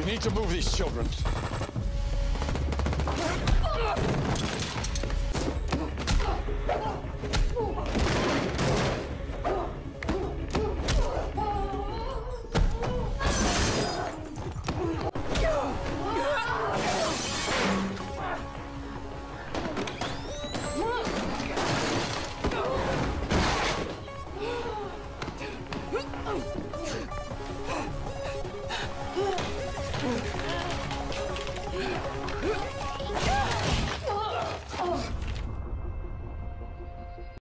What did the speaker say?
We need to move these children. Oh! Oh.